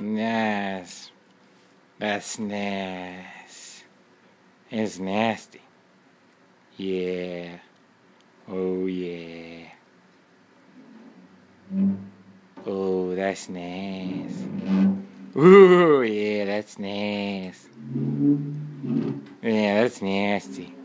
Nice. That's nasty. It's nasty. Yeah. Oh, yeah. Oh, that's nasty. Ooh, yeah, that's nasty. Yeah, that's nasty.